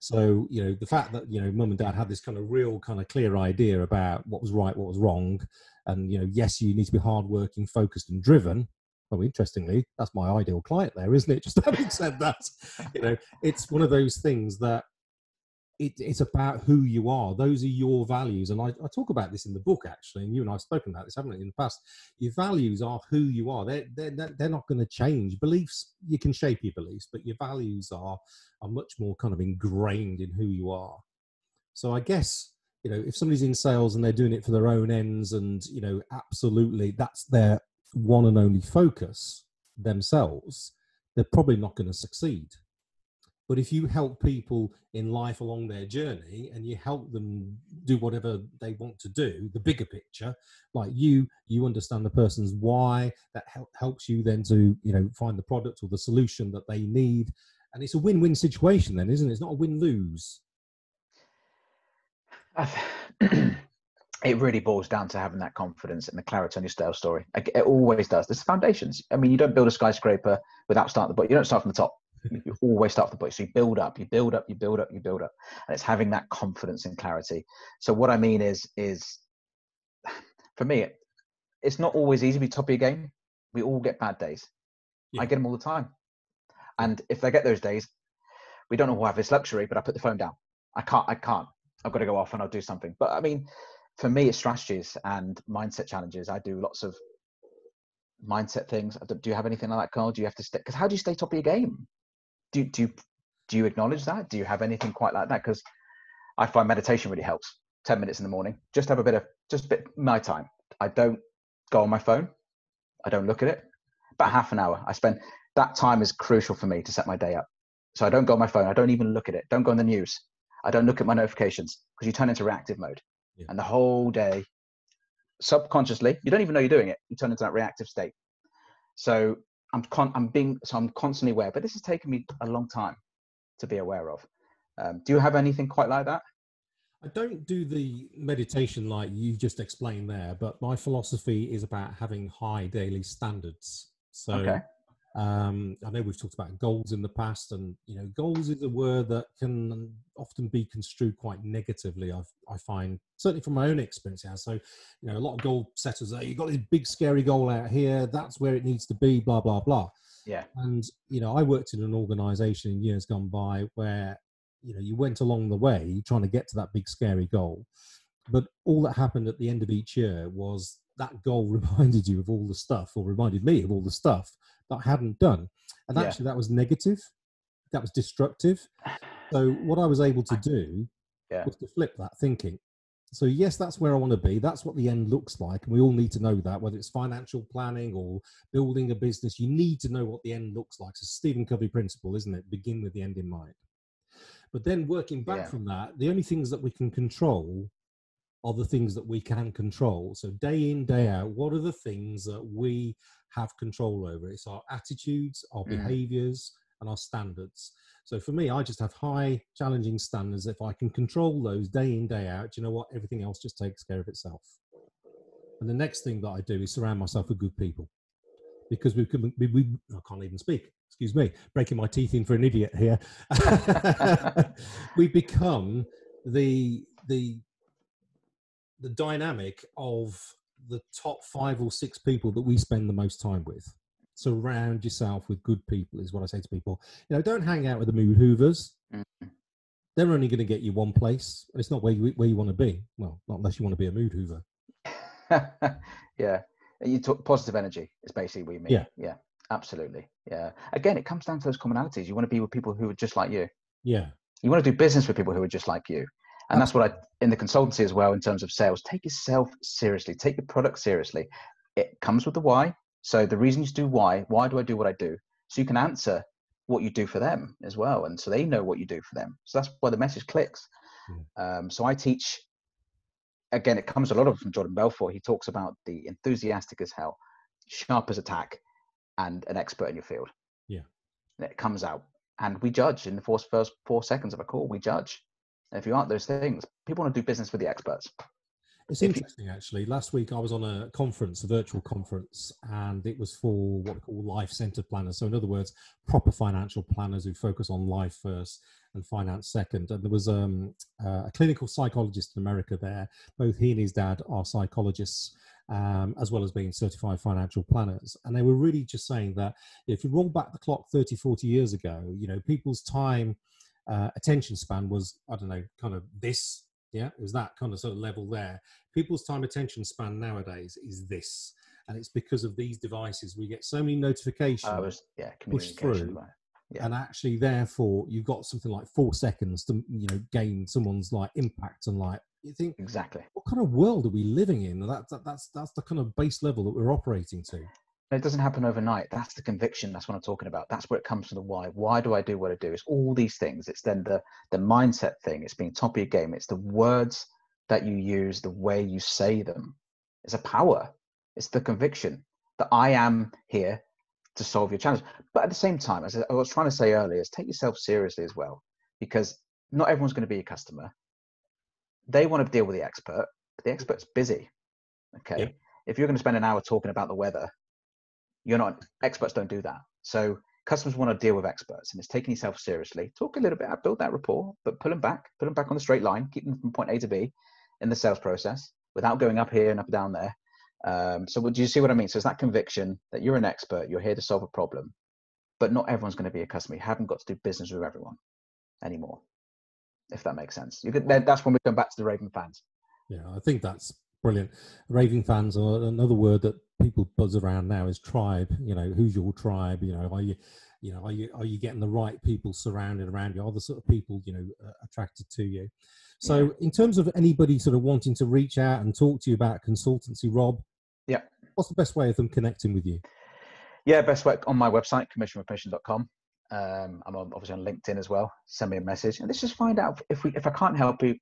So, you know, the fact that, you know, mum and dad had this kind of real kind of clear idea about what was right, what was wrong. And, you know, yes, you need to be hardworking, focused, and driven. Well, interestingly, that's my ideal client there, isn't it? Just having said that, you know, it's one of those things that it, it's about who you are. Those are your values. And I, I talk about this in the book, actually. And you and I have spoken about this, haven't we, in the past? Your values are who you are. They're, they're, they're- they're not going to change. Beliefs, you can shape your beliefs, but your values are, are much more kind of ingrained in who you are. So I guess, you know, if somebody's in sales and they're doing it for their own ends and, you know, absolutely that's their one and only focus themselves, they're probably not going to succeed. But if you help people in life along their journey and you help them do whatever they want to do, the bigger picture, like you, you understand the person's why, that help, helps you then to, you know, find the product or the solution that they need. And it's a win win situation, then, isn't it? It's not a win lose. it really boils down to having that confidence and the clarity on your sales story. It always does. There's foundations. I mean, you don't build a skyscraper without starting the bottom. You don't start from the top. You always start from the bottom. So you build up, you build up, you build up, you build up, and it's having that confidence and clarity. So what I mean is, is for me, it's not always easy to be top of your game. We all get bad days. Yeah. I get them all the time. And if I get those days, we don't all have this luxury, but I put the phone down. I can't. I can't. I've got to go off and I'll do something. But I mean, for me, it's strategies and mindset challenges. I do lots of mindset things. Do you have anything like that, Karl? Do you have to stay? Because how do you stay top of your game? Do do you, do you acknowledge that? Do you have anything quite like that? Because I find meditation really helps. Ten minutes in the morning, just have a bit of just a bit my time. I don't go on my phone. I don't look at it. About half an hour. I spend that time is crucial for me to set my day up. So I don't go on my phone. I don't even look at it. Don't go on the news. I don't look at my notifications because you turn into reactive mode. Yeah. And the whole day, subconsciously, you don't even know you're doing it. You turn into that reactive state. So I'm con- I'm being so I'm constantly aware, but this has taken me a long time to be aware of. Um, do you have anything quite like that? I don't do the meditation like you just explained there, but my philosophy is about having high daily standards. So okay. Um, I know we've talked about goals in the past, and you know, goals is a word that can often be construed quite negatively. I've, I find certainly from my own experience. Yeah. So, you know, a lot of goal setters, are, you've got this big scary goal out here. That's where it needs to be. Blah blah blah. Yeah. And you know, I worked in an organisation in years gone by where you know you went along the way trying to get to that big scary goal, but all that happened at the end of each year was that goal reminded you of all the stuff, or reminded me of all the stuff that I hadn't done. And yeah. actually, that was negative, that was destructive. So, what I was able to do yeah. was to flip that thinking. So, yes, that's where I want to be. That's what the end looks like. And we all need to know that, whether it's financial planning or building a business, you need to know what the end looks like. So, Stephen Covey principle, isn't it? Begin with the end in mind. But then working back yeah. from that, the only things that we can control are the things that we can control. So day in, day out, what are the things that we have control over? It's our attitudes, our mm. behaviors, and our standards. So for me, I just have high, challenging standards. If I can control those day in, day out, you know what? Everything else just takes care of itself. And the next thing that I do is surround myself with good people. Because we, can, we, we I can't even speak. Excuse me, breaking my teeth in for an idiot here. we become the the the dynamic of the top five or six people that we spend the most time with. Surround yourself with good people is what I say to people. You know, don't hang out with the mood hoovers. Mm-hmm. They're only going to get you one place. and It's not where you where you want to be. Well, not unless you want to be a mood hoover. yeah, you talk positive energy is basically what you mean. Yeah, yeah, absolutely. Yeah. Again, it comes down to those commonalities. You want to be with people who are just like you. Yeah. You want to do business with people who are just like you and that's what I in the consultancy as well in terms of sales. Take yourself seriously. Take your product seriously. It comes with the why. So the reason you do why. Why do I do what I do? So you can answer what you do for them as well, and so they know what you do for them. So that's why the message clicks. Mm. Um, so I teach. Again, it comes a lot of from Jordan Belfort. He talks about the enthusiastic as hell, sharp as attack, and an expert in your field. Yeah, and it comes out, and we judge in the first first four seconds of a call. We judge if you aren't those things, people want to do business with the experts. It's interesting, actually. Last week I was on a conference, a virtual conference, and it was for what we call life centered planners. So, in other words, proper financial planners who focus on life first and finance second. And there was um, uh, a clinical psychologist in America there. Both he and his dad are psychologists, um, as well as being certified financial planners. And they were really just saying that if you roll back the clock 30, 40 years ago, you know, people's time uh, attention span was I don't know, kind of this. Yeah, it was that kind of sort of level there. People's time attention span nowadays is this, and it's because of these devices. We get so many notifications was, yeah, pushed through. Yeah. and actually therefore you've got something like four seconds to you know gain someone's like impact and like you think exactly what kind of world are we living in that, that that's that's the kind of base level that we're operating to it doesn't happen overnight. That's the conviction. That's what I'm talking about. That's where it comes from the why. Why do I do what I do? It's all these things. It's then the the mindset thing. It's being top of your game. It's the words that you use, the way you say them. It's a power. It's the conviction that I am here to solve your challenge. But at the same time, as I was trying to say earlier, is take yourself seriously as well, because not everyone's going to be a customer. They want to deal with the expert, but the expert's busy. Okay. Yep. If you're going to spend an hour talking about the weather, you're not experts don't do that. So customers want to deal with experts and it's taking yourself seriously. Talk a little bit, build that rapport, but pull them back, put them back on the straight line, keep them from point A to B in the sales process without going up here and up down there. Um, so do you see what I mean? So it's that conviction that you're an expert, you're here to solve a problem, but not everyone's going to be a customer. You haven't got to do business with everyone anymore, if that makes sense. You could, that's when we come back to the raven fans. Yeah, I think that's brilliant. Raving fans are another word that people buzz around now is tribe. You know, who's your tribe? You know, are you, you know, are you are you getting the right people surrounded around you? Are the sort of people you know uh, attracted to you? So, yeah. in terms of anybody sort of wanting to reach out and talk to you about consultancy, Rob, yeah, what's the best way of them connecting with you? Yeah, best way on my website, commissionwithpermission.com. Um, I'm obviously on LinkedIn as well. Send me a message, and let's just find out if we if I can't help you,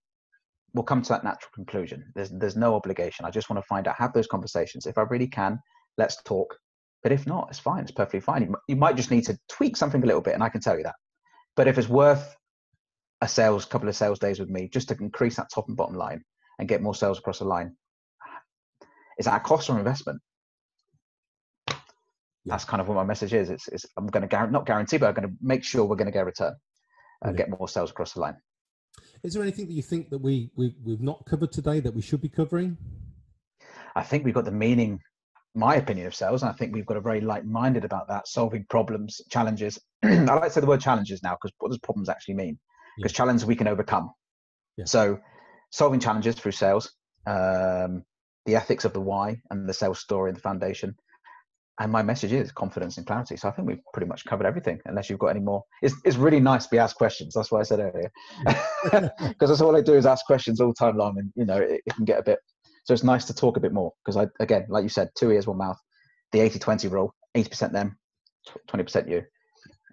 we'll come to that natural conclusion. There's there's no obligation. I just want to find out, have those conversations. If I really can, let's talk. But if not, it's fine. It's perfectly fine. You, you might just need to tweak something a little bit, and I can tell you that. But if it's worth a sales couple of sales days with me just to increase that top and bottom line and get more sales across the line, is that a cost or investment? That's kind of what my message is. It's, it's I'm going to guarantee, not guarantee, but I'm going to make sure we're going to get a return and get more sales across the line. Is there anything that you think that we, we we've not covered today that we should be covering? I think we've got the meaning, my opinion of sales, and I think we've got a very light-minded about that, solving problems, challenges. I like to say the word challenges now because what does problems actually mean? Because yeah. challenges we can overcome. Yeah. So, solving challenges through sales, um, the ethics of the why, and the sales story and the foundation, and my message is confidence and clarity. So I think we've pretty much covered everything. Unless you've got any more, it's it's really nice to be asked questions. That's what I said earlier, because that's all I do is ask questions all the time long, and you know it, it can get a bit. So it's nice to talk a bit more because I again, like you said, two ears, one mouth. The 80-20 rule: eighty percent them, twenty percent you.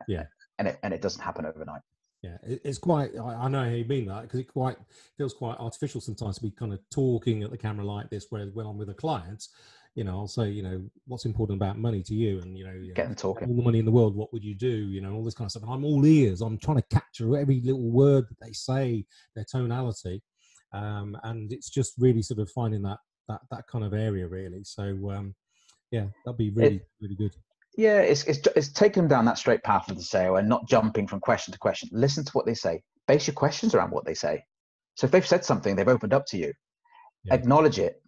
Yeah, and it and it doesn't happen overnight. Yeah, it's quite. I know how you mean that because it quite feels quite artificial sometimes to be kind of talking at the camera like this. Whereas when I'm with a client, you know, I'll say, you know, what's important about money to you, and you know, get them talking. All the money in the world, what would you do? You know, all this kind of stuff. And I'm all ears. I'm trying to capture every little word that they say, their tonality, um, and it's just really sort of finding that that that kind of area, really. So, um, yeah, that'd be really it, really good. Yeah, it's, it's it's taking them down that straight path of the sale and not jumping from question to question. Listen to what they say. Base your questions around what they say. So if they've said something, they've opened up to you. Yeah. Acknowledge it,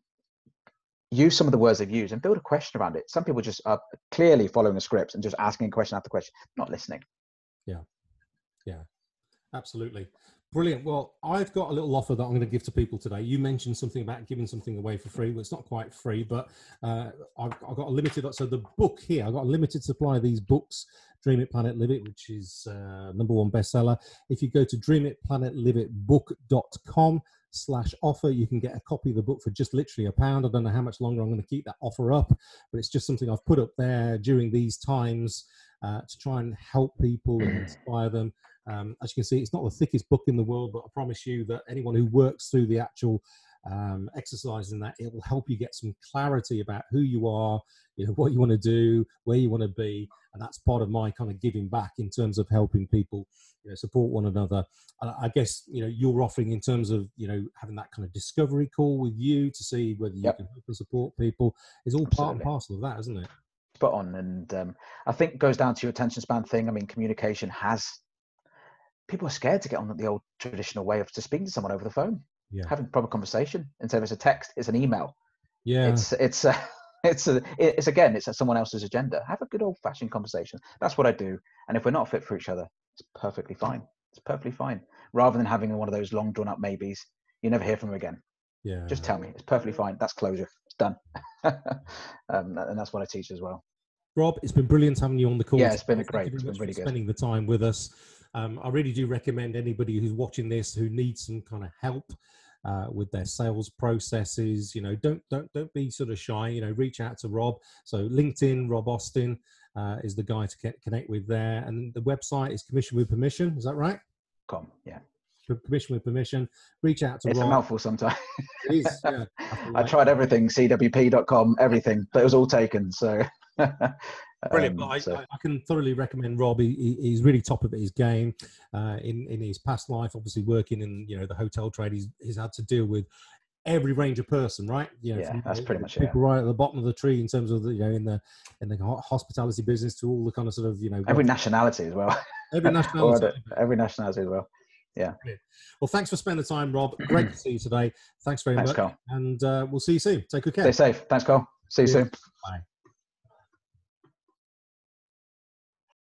use some of the words they've used and build a question around it. Some people just are clearly following the script and just asking a question after question, not listening. Yeah, yeah, absolutely. Brilliant. Well, I've got a little offer that I'm going to give to people today. You mentioned something about giving something away for free. Well, it's not quite free, but uh, I've, I've, got a limited. So the book here, I've got a limited supply of these books. Dream It, Plan It Live It, which is uh, number one bestseller. If you go to dreamitplanitliveitbook.com, slash offer. You can get a copy of the book for just literally a pound. I don't know how much longer I'm going to keep that offer up, but it's just something I've put up there during these times uh, to try and help people and inspire them. Um, as you can see, it's not the thickest book in the world, but I promise you that anyone who works through the actual um, exercise in that, it will help you get some clarity about who you are, you know, what you want to do, where you want to be, and that's part of my kind of giving back in terms of helping people, you know, support one another. And I guess you know you're offering in terms of you know having that kind of discovery call with you to see whether you yep. can help and support people is all Absolutely. part and parcel of that, isn't it? Spot on, and um, I think goes down to your attention span thing. I mean, communication has people are scared to get on the old traditional way of just speaking to someone over the phone, yeah. having a proper conversation instead of it's a text, it's an email. Yeah, it's it's. Uh, it's a, it's again it's someone else's agenda. Have a good old fashioned conversation. That's what i do. And if we're not fit for each other it's perfectly fine. It's perfectly fine. Rather than having one of those long drawn up maybes you never hear from them again. Yeah. Just tell me. It's perfectly fine. That's closure. It's done. Um, and that's what i teach as well. Rob it's been brilliant having you on the call. Yeah it's been a great. it's been really good. spending the time with us. Um, i really do recommend anybody who's watching this who needs some kind of help uh, with their sales processes. You know, don't don't don't be sort of shy. You know, reach out to Rob. So LinkedIn, Rob Austin uh, is the guy to get, connect with there, and the website is Commission with Permission. Is that right? Com, yeah. Permission with permission. Reach out to it's Rob. a mouthful sometimes. It is. Yeah, I tried everything, CWP.com, everything, but it was all taken. So Brilliant. Um, I, so- I, can thoroughly recommend Rob. He, he- he's really top of his game. Uh, in in his past life, obviously working in you know the hotel trade, he's, he's had to deal with every range of person, right? You know, Yeah, from, that's uh, pretty much it. people right at the bottom of the tree in terms of the you know in the in the hospitality business to all the kind of sort of you know every nationality as well. every nationality. every nationality as well. Yeah. Well, thanks for spending the time, Rob. Great to see you today. Thanks very Thanks, much, Karl. and uh, we'll see you soon. Take good care. Stay safe. Thanks, Karl. See you Yeah. soon. Bye.